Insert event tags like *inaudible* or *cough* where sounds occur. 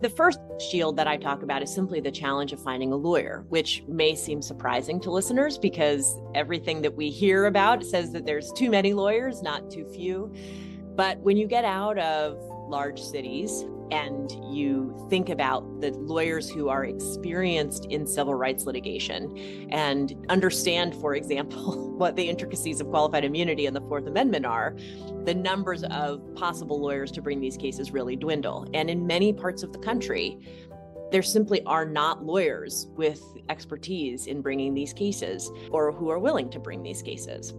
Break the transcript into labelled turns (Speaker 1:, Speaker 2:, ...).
Speaker 1: The first shield that I talk about is simply the challenge of finding a lawyer, which may seem surprising to listeners because everything that we hear about says that there's too many lawyers, not too few. But when you get out of large cities and you think about the lawyers who are experienced in civil rights litigation and understand, for example, *laughs* what the intricacies of qualified immunity and the Fourth Amendment are, the numbers of possible lawyers to bring these cases really dwindle. And in many parts of the country, there simply are not lawyers with expertise in bringing these cases or who are willing to bring these cases.